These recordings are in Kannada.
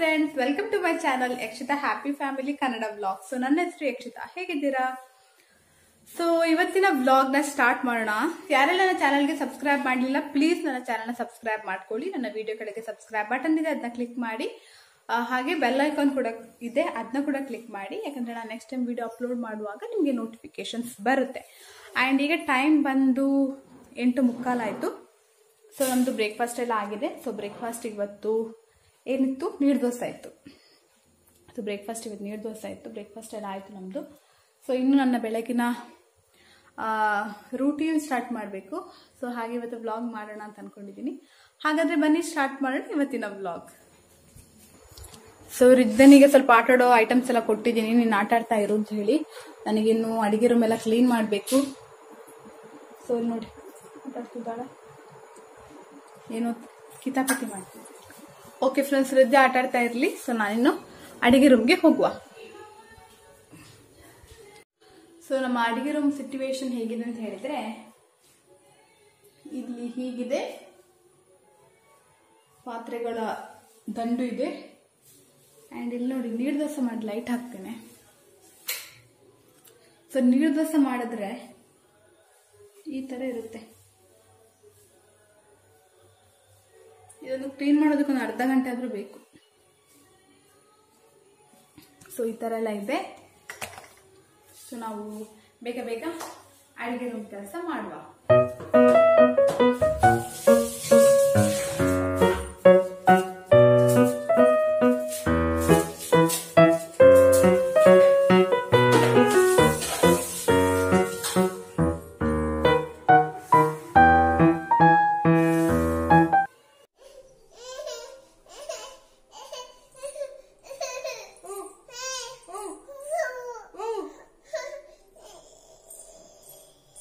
Friends welcome to my channel Yakshita happy family Kannada vlog so ನನ್ನ ಹೆಸರು ಯಕ್ಷಿತಾ ಹೇಗಿದ್ದೀರಾ? ಸೊ ಇವತ್ತಿನ ವ್ಲಾಗ್ನ ಸ್ಟಾರ್ಟ್ ಮಾಡೋಣ. ಯಾರೆಲ್ಲ ನನ್ನ ಚಾನಲ್ಗೆ ಸಬ್ಸ್ಕ್ರೈಬ್ ಮಾಡಲಿಲ್ಲ ಪ್ಲೀಸ್ ನನ್ನ ಚಾನಲ್ನ ಸಬ್ಸ್ಕ್ರೈಬ್ ಮಾಡ್ಕೊಳ್ಳಿ. ನನ್ನ ವಿಡಿಯೋ ಕಡೆಗೆ ಸಬ್ಸ್ಕ್ರೈಬ್ ಬಟನ್ ಇದೆ ಅದನ್ನ ಕ್ಲಿಕ್ ಮಾಡಿ. ಹಾಗೆ ಬೆಲ್ ಐಕಾನ್ ಕೂಡ ಇದೆ ಅದನ್ನ ಕೂಡ ಕ್ಲಿಕ್ ಮಾಡಿ. ಯಾಕಂದ್ರೆ ನಾನು ನೆಕ್ಸ್ಟ್ ಟೈಮ್ ವಿಡಿಯೋ ಅಪ್ಲೋಡ್ ಮಾಡುವಾಗ ನಿಮಗೆ ನೋಟಿಫಿಕೇಶನ್ಸ್ ಬರುತ್ತೆ. ಆ್ಯಂಡ್ ಈಗ ಟೈಮ್ ಬಂದು ಎಂಟು ಮುಕ್ಕಾಲಾಯಿತು ಸೊ ನಮ್ಮದು ಬ್ರೇಕ್ಫಾಸ್ಟ್ ಎಲ್ಲ ಆಗಿದೆ. ಸೊ ಬ್ರೇಕ್ಫಾಸ್ಟ್ ಇವತ್ತು ಏನಿತ್ತು? ನೀರು ದೋಸೆ ಆಯಿತು. ಸೊ ಬ್ರೇಕ್ಫಾಸ್ಟ್ ಇವತ್ತು ನೀರು ದೋಸೆ ಆಯಿತು. ಬ್ರೇಕ್ಫಾಸ್ಟ್ ಎಲ್ಲ ಆಯಿತು ನಮ್ಮದು ಸೊ ಇನ್ನು ನನ್ನ ಬೆಳಗಿನ ರೂಟೀನ್ ಸ್ಟಾರ್ಟ್ ಮಾಡಬೇಕು. ಸೊ ಹಾಗೆ ಇವತ್ತು ವ್ಲಾಗ್ ಮಾಡೋಣ ಅಂತ ಅಂದ್ಕೊಂಡಿದ್ದೀನಿ ಹಾಗಾದರೆ ಬನ್ನಿ ಸ್ಟಾರ್ಟ್ ಮಾಡೋಣ ಇವತ್ತಿನ ವ್ಲಾಗ್ ಸೊ ರಿದ್ದನಿಗೆ ಸ್ವಲ್ಪ ಆಟ ಆಡೋ ಐಟಮ್ಸ್ ಎಲ್ಲ ಕೊಟ್ಟಿದ್ದೀನಿ ನೀನು ಆಟ ಆಡ್ತಾ ಇರು ಅಂತ ಹೇಳಿ. ನನಗಿನ್ನು ಅಡುಗೆ ರೂಮ್ ಎಲ್ಲ ಕ್ಲೀನ್ ಮಾಡಬೇಕು. ಸೊ ನೋಡಿ. ಆಟಾಡ್ತಿದ್ದಾಳೆ ಏನೋ ಕಿತಾಪತಿ ಮಾಡ್ತೀನಿ ಓಕೆ ಫ್ರೆಂಡ್ಸ್ ರದ್ದೆ ಆಟ ಆಡ್ತಾ ಇರಲಿ. ಸೊ ನಾನಿನ್ನು ಅಡಿಗೆ ರೂಮ್ಗೆ ಹೋಗುವ. ಸೊ ನಮ್ಮ ಅಡಿಗೆ ರೂಮ್ ಸಿಚುವೇಶನ್ ಹೇಗಿದೆ ಅಂತ ಹೇಳಿದ್ರೆ, ಇಲ್ಲಿ ಹೀಗಿದೆ. ಪಾತ್ರೆಗಳ ದಂಡು ಇದೆ. ಆ್ಯಂಡ್ ಇಲ್ಲಿ ನೋಡಿ, ನೀರು ದೋಸೆ ಮಾಡಿ ಲೈಟ್ ಹಾಕ್ತೇನೆ. ಸೊ ನೀರು ದೋಸೆ ಮಾಡಿದ್ರೆ ಈ ಥರ ಇರುತ್ತೆ. ಇದನ್ನು ಕ್ಲೀನ್ ಮಾಡೋದಕ್ಕೆ ಒಂದು ಅರ್ಧ ಗಂಟೆ ಆದರೂ ಬೇಕು. ಸೊ ಈ ಥರ ಎಲ್ಲ ಇದೆ. ಸೊ ನಾವು ಬೇಗ ಬೇಗ ಅಡುಗೆ ಕೆಲಸ ಮಾಡುವ.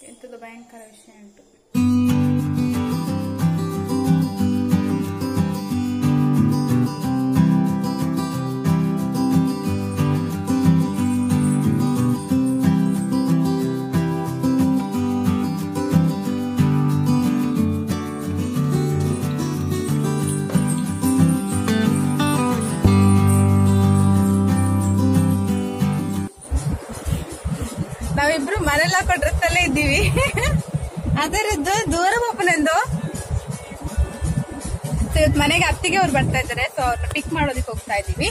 ಎಂಥದ್ದು ಭಯಂಕರ ವಿಷಯ ಉಂಟು ಇದ್ದೀವಿ. ಅದರದ್ದು ದೂರ ಒಬ್ಬನಂದು ಮನೆಗೆ ಅತ್ತಿಗೆ ಅವ್ರು ಬರ್ತಾ ಇದ್ದಾರೆ. ಸೊ ಅವ್ರನ್ನ ಪಿಕ್ ಮಾಡೋದಕ್ಕೆ ಹೋಗ್ತಾ ಇದೀವಿ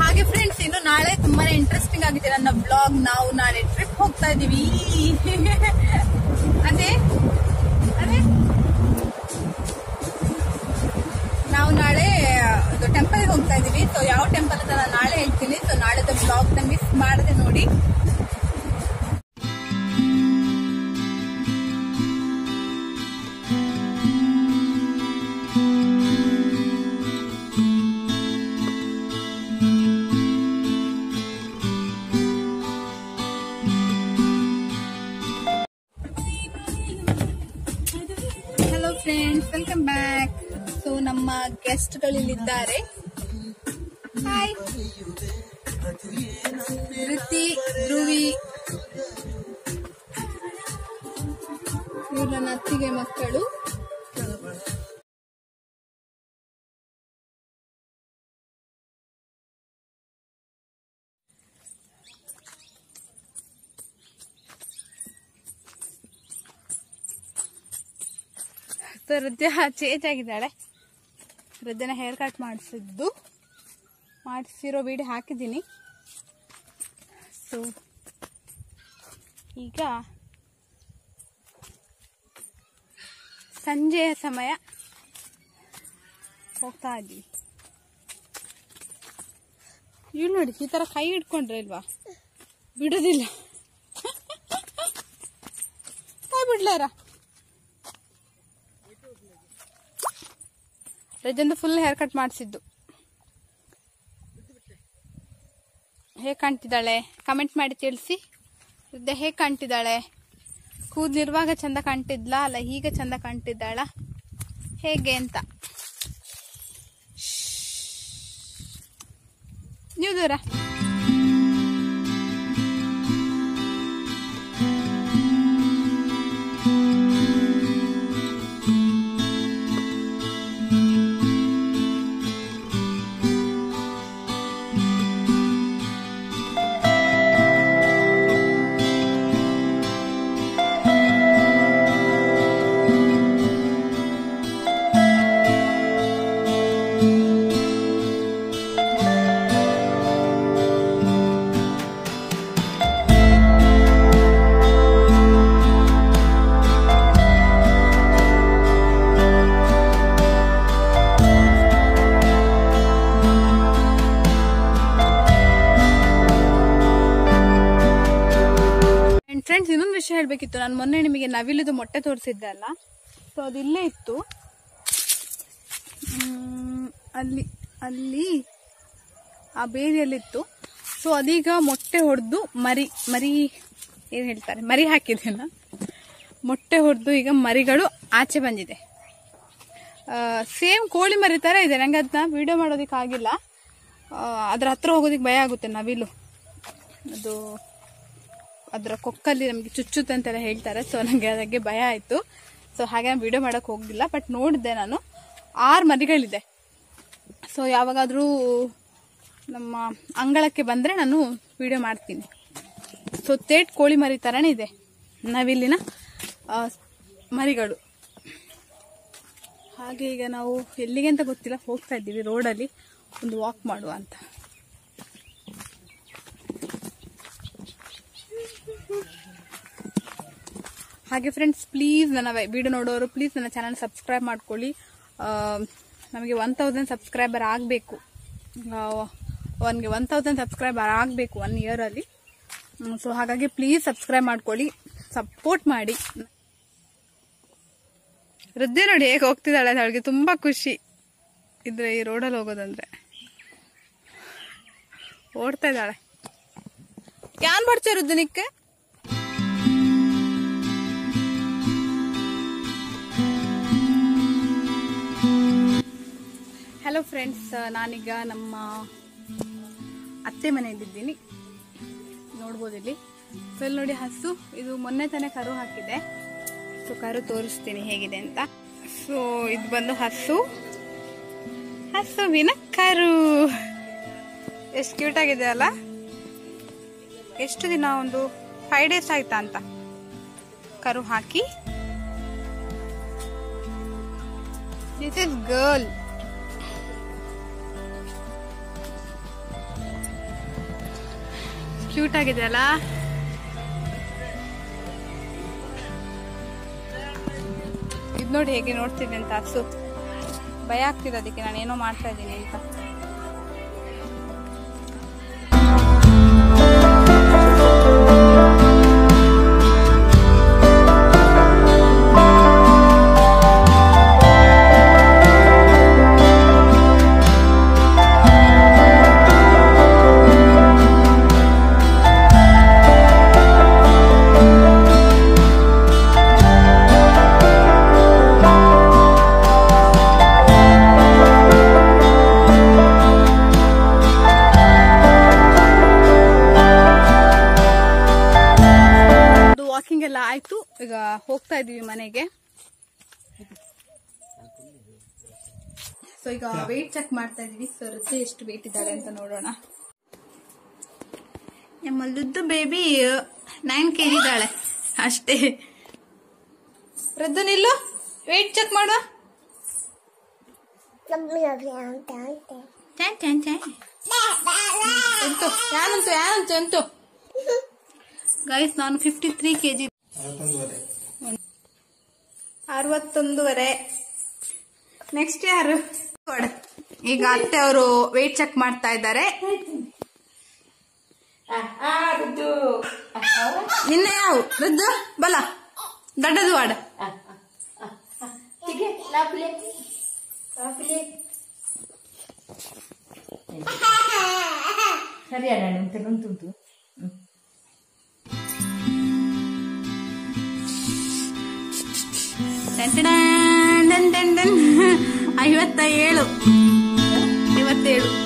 ಹಾಗೆ ಫ್ರೆಂಡ್ಸ್ ಇನ್ನು ನಾಳೆ ತುಂಬಾನೇ ಇಂಟ್ರೆಸ್ಟಿಂಗ್ ಆಗಿದೆ ನನ್ನ ಬ್ಲಾಗ್ ನಾವು, ನಾಳೆ ಟ್ರಿಪ್ ಹೋಗ್ತಾ ಇದೀವಿ ಅದೇ ಅದೇ. ನಾವು ನಾಳೆ ಟೆಂಪಲ್ಗೆ ಹೋಗ್ತಾ ಇದೀವಿ ಸೊ ಯಾವ ಟೆಂಪಲ್ ಅಂತ ನಾನು ನಾಳೆ ಹೇಳ್ತೀನಿ. ಸೊ ನಾಳೆದು ಬ್ಲಾಗ್ನ ಮಿಸ್ ಮಾಡದೆ ನೋಡಿ. ಫ್ರೆಂಡ್ಸ್ ವೆಲ್ಕಮ್ ಬ್ಯಾಕ್ ಸೊ ನಮ್ಮ ಗೆಸ್ಟ್ ಇಲ್ಲಿದ್ದಾರೆ ಹಾಯ್ ಧೃತಿ ಧ್ರುವಿ ಅತ್ತಿಗೆ ಮಕ್ಕಳು. ಹೃದಯ ಚೇಂಜ್ ಆಗಿದ್ದಾಳೆ. ಹೃದಯನ ಹೇರ್ ಕಟ್ ಮಾಡಿಸಿದ್ದು. ಮಾಡಿಸಿರೋ ವೀಡಿಯೋ ಹಾಕಿದ್ದೀನಿ. ಸೊ ಈಗ ಸಂಜೆಯ ಸಮಯ ಹೋಗ್ತಾ ಇದ್ದೀವಿ ಇವ್ ನೋಡಿ, ಈ ಥರ ಕೈ ಹಿಡ್ಕೊಂಡ್ರೆ ಇಲ್ವಾ? ಬಿಡೋದಿಲ್ಲ. ಕೈ ಬಿಡ್ಲಾರ ರಜಂದು ಫುಲ್ ಹೇರ್ ಕಟ್ ಮಾಡಿಸಿದ್ದು. ಹೇಗೆ ಕಾಣ್ತಿದ್ದಾಳೆ? ಕಮೆಂಟ್ ಮಾಡಿ ತಿಳಿಸಿ. ಹೃದಯ ಹೇಗೆ ಕಾಣ್ತಿದ್ದಾಳೆ? ಕೂದಲಿರುವಾಗ ಚಂದ ಕಾಣ್ತಿದ್ಲ? ಅಲ್ಲ, ಈಗ ಚಂದ ಕಾಣ್ತಿದ್ದಾಳ? ಹೇಗೆ ಅಂತ. ನೀವು ದೂರ. ವಿಷಯ ಹೇಳಬೇಕಿತ್ತು. ನಾನು ಮೊನ್ನೆ ನಿಮಗೆ ನವಿಲುದು ಮೊಟ್ಟೆ ತೋರಿಸಿದ್ದೆ ಅಲ್ಲ? ಸೊ ಅದು ಇಲ್ಲೇ ಇತ್ತು. ಅಲ್ಲಿ ಅಲ್ಲಿ ಆ ಬೇರಿಯಲ್ಲಿತ್ತು ಸೊ ಅದೀಗ ಮೊಟ್ಟೆ ಹೊಡೆದು ಮರಿ ಮರಿ ಏನು ಹೇಳ್ತಾರೆ? ಮರಿ ಹಾಕಿದೆನ ಮೊಟ್ಟೆ ಹೊಡೆದು ಈಗ ಮರಿಗಳು ಆಚೆ ಬಂದಿದೆ. ಸೇಮ್ ಕೋಳಿ ಮರಿ ಥರ ಇದೆ. ನನಗೆ ಅದನ್ನ ವಿಡಿಯೋ ಮಾಡೋದಿಕ್ಕೆ ಆಗಿಲ್ಲ ಆ, ಅದ್ರ ಹತ್ರ ಹೋಗೋದಕ್ಕೆ ಭಯ ಆಗುತ್ತೆ ನವಿಲು. ಅದು ಅದರ ಕೊಕ್ಕಲ್ಲಿ ನಮಗೆ ಚುಚ್ಚುತ್ತೆ ಅಂತೆಲ್ಲ ಹೇಳ್ತಾರೆ. ಸೊ ನನಗೆ ಅದಕ್ಕೆ ಭಯ ಆಯಿತು. ಸೊ ಹಾಗೆ ನಾನು ವಿಡಿಯೋ ಮಾಡೋಕ್ಕೆ ಹೋಗಿಲ್ಲ ಬಟ್ ನೋಡಿದೆ ನಾನು. ಆರು ಮರಿಗಳಿದೆ. ಸೊ ಯಾವಾಗಾದರೂ ನಮ್ಮ ಅಂಗಳಕ್ಕೆ ಬಂದರೆ ನಾನು ವಿಡಿಯೋ ಮಾಡ್ತೀನಿ. ಸೊ ತೇಟ್ ಕೋಳಿ ಮರಿ ಥರನೇ ಇದೆ. ನಾವಿಲ್ಲಿನ ಮರಿಗಳು. ಹಾಗೆ ಈಗ ನಾವು ಎಲ್ಲಿಗೆ ಅಂತ ಗೊತ್ತಿಲ್ಲ. ಹೋಗ್ತಾ ಇದ್ದೀವಿ ರೋಡಲ್ಲಿ. ಒಂದು ವಾಕ್ ಮಾಡುವ ಅಂತ. ಹಾಗೆ ಫ್ರೆಂಡ್ಸ್ ಪ್ಲೀಸ್ ನನ್ನ ವಿಡಿಯೋ ನೋಡೋರು ಪ್ಲೀಸ್ ನನ್ನ ಚಾನಲ್ ಸಬ್ಸ್ಕ್ರೈಬ್ ಮಾಡ್ಕೊಳ್ಳಿ. ನಮಗೆ ಒನ್ ತೌಸಂಡ್ ಸಬ್ಸ್ಕ್ರೈಬರ್ ಆಗಬೇಕು. ಒನ್ಗೆ ಒನ್ ತೌಸಂಡ್ ಸಬ್ಸ್ಕ್ರೈಬರ್ ಆಗಬೇಕು ಒನ್ ಇಯರಲ್ಲಿ ಸೊ ಹಾಗಾಗಿ ಪ್ಲೀಸ್ ಸಬ್ಸ್ಕ್ರೈಬ್ ಮಾಡ್ಕೊಳ್ಳಿ. ಸಪೋರ್ಟ್ ಮಾಡಿ. ವೃದ್ಧೆ ನೋಡಿ ಹೇಗೆ ಹೋಗ್ತಿದ್ದಾಳೆ ಅವಳಿಗೆ ತುಂಬ ಖುಷಿ. ಇದ್ರೆ ಈ ರೋಡಲ್ಲಿ ಹೋಗೋದಂದ್ರೆ. ಓಡ್ತಾ ಇದ್ದಾಳೆ. ಕ್ಯಾನ್ ಬರ್ಚೆ ವೃದ್ಧನಿಕ್ಕೆ? ಹಲೋ ಫ್ರೆಂಡ್ಸ್ ನಾನೀಗ ನಮ್ಮ ಅತ್ತೆ ಮನೆಯಲ್ಲಿದ್ದೀನಿ. ನೋಡ್ಬೋದು ಇಲ್ಲಿ. ಸೊ ಇಲ್ಲಿ ನೋಡಿ ಹಸು, ಇದು ಮೊನ್ನೆ ತಾನೇ ಕರು ಹಾಕಿದೆ. ಸೊ ಕರು ತೋರಿಸ್ತೀನಿ ಹೇಗಿದೆ ಅಂತ. ಸೊ ಇದು ಬಂದು ಹಸು. ಹಸುವಿನ ಕರು. ಎಷ್ಟು ಕ್ಯೂಟ್ ಆಗಿದೆ ಅಲ್ಲ? ಎಷ್ಟು ದಿನ ಒಂದು ಫೈವ್ ಡೇಸ್ ಆಯ್ತಾ ಅಂತ ಕರು ಹಾಕಿ. ದಿಸ್ ಇಸ್ ಗರ್ಲ್ ಕ್ಯೂಟ್ ಆಗಿದೆ ಅಲ್ಲ ಇದು ನೋಡಿ ಹೇಗೆ ನೋಡ್ತಿದ್ದೆ ಅಂತ ಹಸು ಭಯ ಆಗ್ತಿದೆ ಅದಕ್ಕೆ ನಾನು ಏನೋ ಮಾಡ್ತಾ ಇದ್ದೀನಿ ಅಂತ. ವಾಕಿಂಗ್ ಎಲ್ಲ ಆಯ್ತು. ಈಗ ಹೋಗ್ತಾ ಇದೀವಿ ಮನೆಗೆ. ಸೊ ಈಗ ವೆಯ್ಟ್ ಚೆಕ್ ಮಾಡ್ತಾ ಇದೀವಿ. ಸೊ ಋತು ಎಷ್ಟು ವೇಟ್ ಇದ್ದಾಳೆ ಅಂತ ನೋಡೋಣ. ನಮ್ಮ ಲುದ್ದು ಬೇಬಿ ನೈನ್ ಕೆ ಜಿ ಇದ್ದಾಳೆ. ಅಷ್ಟೇ. ರದ್ದು ನಿಲ್ಲು. ವೆಯ್ಟ್ ಚೆಕ್ ಮಾಡುವ. ಯಾರಂತು ಯಾರಂತು ಚಾನ್ ಎಂತು? ಯಾನಂತು ಯಾನಂತು ಎಂತು? ಗೈಸ್ ನಾನು ಫಿಫ್ಟಿ ತ್ರೀ ಕೆ ಜಿ ಅರವತ್ತೊಂದೂವರೆ. ನೆಕ್ಸ್ಟ್ ಯಾರು? ಕೊಡು. ಈಗ ಅತ್ತೆ ಅವರು ವೆಯ್ಟ್ ಚೆಕ್ ಮಾಡ್ತಾ ಇದ್ದಾರೆ. ನಿನ್ನೆ ಯಾವ? ರುದ್ದು ಬಲ. ದೊಡ್ಡದು ವಾಡ ಸರಿ ಅಣ್ಣ ಉಂಟು ಐವತ್ತ ಏಳು ಐವತ್ತೇಳು.